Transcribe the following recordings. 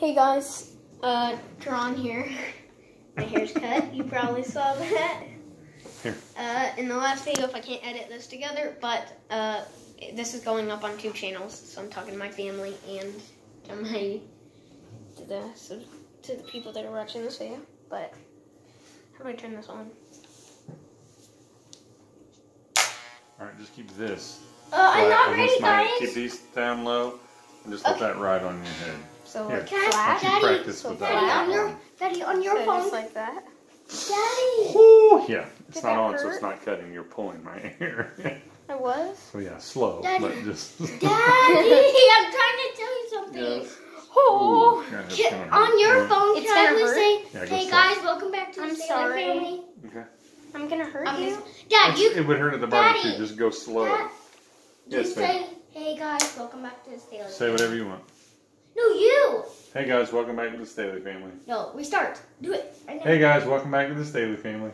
Hey guys, uh, Tron here. My hair's cut. You probably saw that. Here. Uh, in the last video, if I can't edit this together, but uh, this is going up on two channels, so I'm talking to my family and to my to the to the people that are watching this video. But how do I turn this on? All right, just keep this. Uh, I'm not ready, guys. Keep these down low and just let that ride on your head. So Here. like Can I- flat. You Daddy, practice so with Daddy, that. on your. Daddy, on your So phone. just like that. Daddy. Ooh, yeah, it's Did not that on, so it's not cutting. You're pulling my hair. I was. so oh, yeah, slow, Daddy. but just. Daddy, I'm trying to tell you something. Yes. Oh. Ooh, yeah, it's Can- gonna hurt. on your Yeah. phone, It's can I gonna hurt. say, Yeah, go hey slow. guys, welcome back to the I'm Sailor sorry. Family. Okay. I'm gonna hurt I'm you. Dad, It's- you, it would hurt at the barbecue. Daddy. Just go slow. Dad, you Yes, say, hey guys, welcome back to the Sailor Say whatever you want. No, you. Hey guys, welcome back to the Stahley family. No, restart. Do it. Right. Hey guys, welcome back to the Stahley family.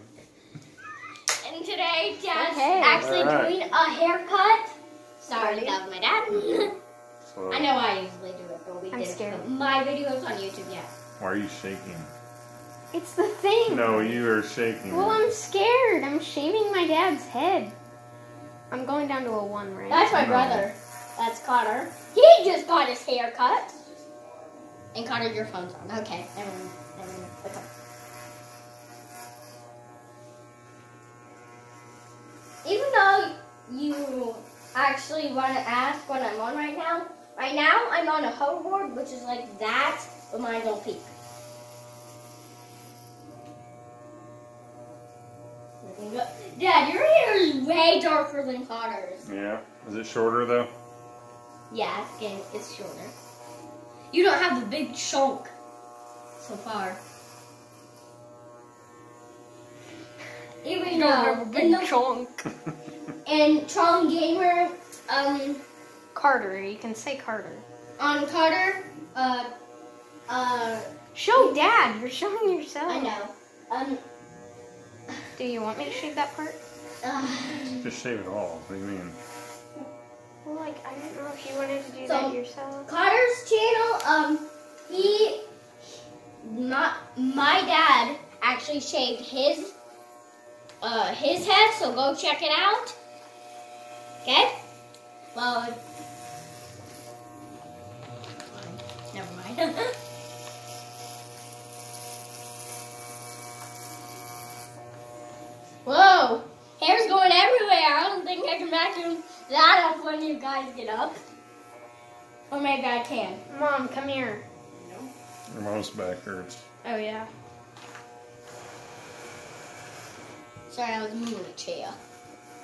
And today, Dad's Okay. actually All right. doing a haircut. Sorry, Ready? that was my dad. So, I know I usually do it, but we I'm did scared. put my videos on YouTube yet. Why are you shaking? It's the thing. No, you are shaking. Well, I'm scared. I'm shaving my dad's head. I'm going down to a one, right? That's my No. brother. That's Connor. He just got his hair cut. And Connor, your phone's on. Okay, never mind. Never mind. Even though you actually want to ask what I'm on right now, right now I'm on a hoverboard, which is like that, but mine don't peak. Dad, your hair is way darker than Connor's. Yeah. Is it shorter though? Yeah, it's it's shorter. You don't have the big chunk so far. Even though in the big chunk. and Tron Gamer, um, Carter. You can say Carter. on Carter, uh, uh, Show dad. You're showing yourself. I know, um, Do you want me to shave that part? uh, Just shave it all. What do you mean? Like I don't know if you wanted to do So- that yourself. Carter's channel, um, he, not my dad actually shaved his, uh, his head. So go check it out. Okay. Well, never mind. Whoa, hair's going everywhere. I don't think I can vacuum that up when you guys get up. Or maybe I can. Mom, come here. Your mom's back hurts. Oh yeah. Sorry, I was moving a chair.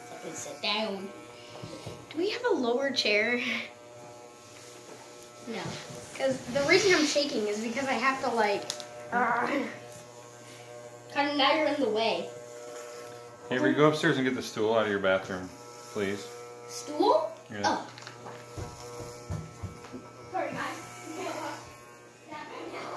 So I could sit down. Do we have a lower chair? No. Because the reason I'm shaking is because I have to like. Uh, Kind of now you're in the way. Hey, we go upstairs and get the stool out of your bathroom, please. Stool? Yeah. Oh. Sorry, guys. You can't watch that right now.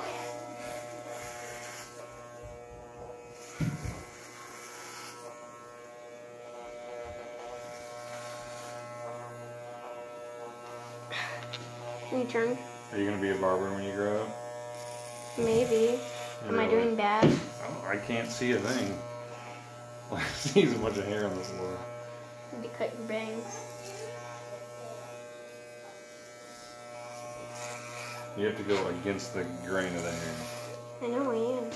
can you turn? Are you gonna be a barber when you grow up? Maybe. Am I doing bad? Oh, I can't see a thing. I see a bunch of hair on this floor. Cut your bangs. You have to go against the grain of the hair. I know I am.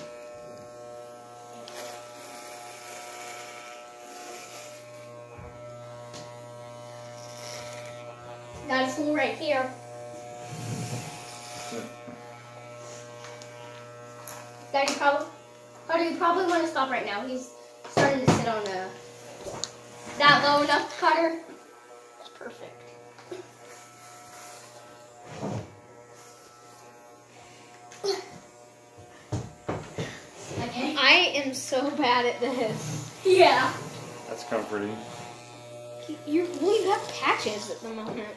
Got a stool right here. Daddy probably, you probably want to stop right now. He's starting to sit on a. That low enough, Carter? It's perfect. Okay. I am so bad at this. Yeah. That's comforting. You well, you have patches at the moment.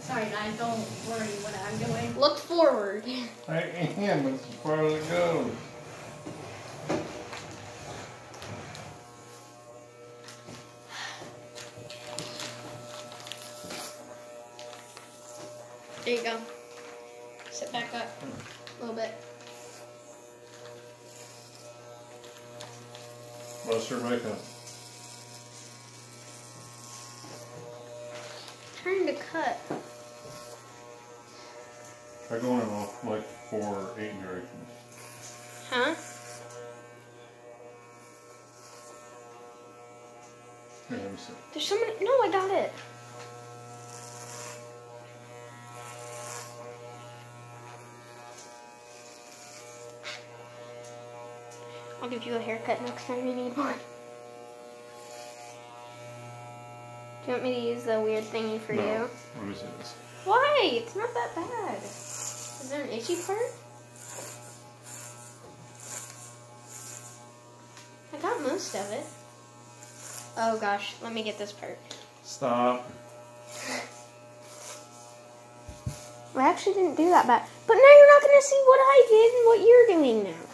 Sorry, guys. Don't worry what I'm doing. Look forward. I am, but as far as it There you go. Sit back up hmm. a little bit. Buster makeup. Trying to cut. I go in off like four, eight directions. Huh? Here, let me see. There's so many. No, I got it. I'll give you a haircut next time you need one. Do you want me to use the weird thingy for no. you? Let me see this. Why? It's not that bad. Is there an itchy part? I got most of it. Oh gosh, let me get this part. Stop. I actually didn't do that bad. But now you're not gonna see what I did and what you're doing now.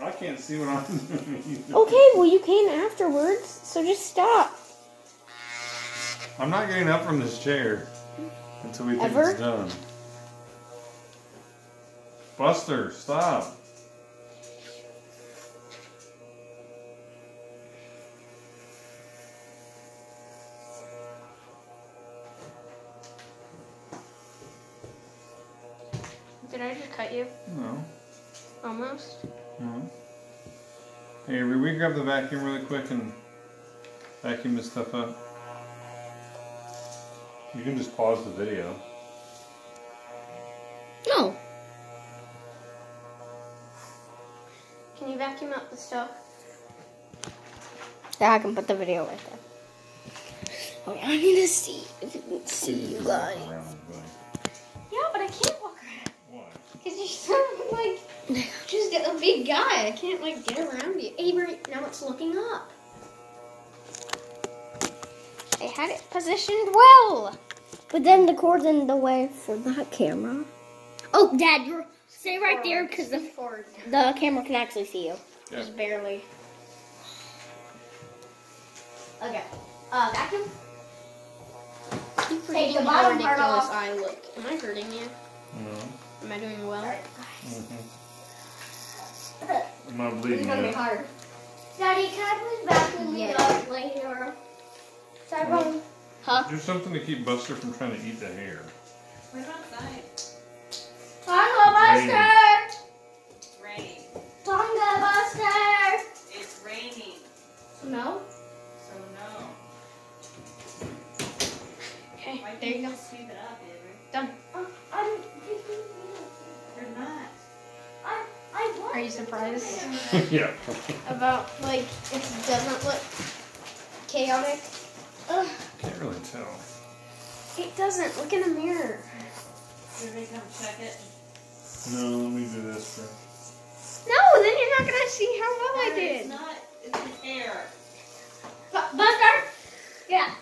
I can't see what I'm doing. Okay, well you can afterwards, so just stop. I'm not getting up from this chair until we think Ever? it's done. Buster, stop. Did I just cut you? No. Almost. No. Hey, will we grab the vacuum really quick and vacuum this stuff up? You can just pause the video. No. Can you vacuum up the stuff? Yeah, I can put the video right there. Oh, okay, I need to see if you can see you guys. Around the building. Yeah, but I can't walk around. Why? Because you're so, like, just a big guy. I can't, like, get around you. Avery, now it's looking up. I had it positioned well. But then the cord's in the way for that camera. Oh, Dad, you're stay right there because the Forward. the camera can actually see you. Yeah. Just barely. Okay. Uh, vacuum. Keep Take forgetting the bottom part ridiculous off. I look. Am I hurting you? No. Am I doing well? Mm-hmm. I'm not bleeding yet. hard. Daddy, can I please vacuum Yeah. the up later? Sorry, Huh? Do something to keep Buster from trying to eat the hair. Where's outside? Tonga you surprised yeah. about, like, it doesn't look chaotic? Ugh. Can't really tell. It doesn't. Look in the mirror. Did they come check it? No, let me do this first. No, then you're not gonna see how well I did. It's not. It's the hair. Bu- Buster! Yeah.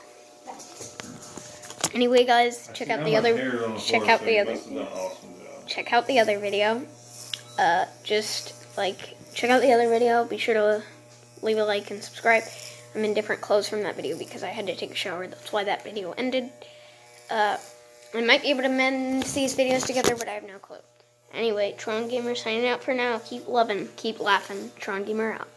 Anyway, guys, check out the other. hair is on the check out the other- must have done an awesome job. check out the other video. Uh, just like check out the other video. Be sure to leave a like and subscribe. I'm in different clothes from that video because I had to take a shower. That's why that video ended. Uh, I might be able to mend these videos together, but I have no clue. Anyway, Tron Gamer signing out for now. Keep loving, keep laughing. Tron Gamer out.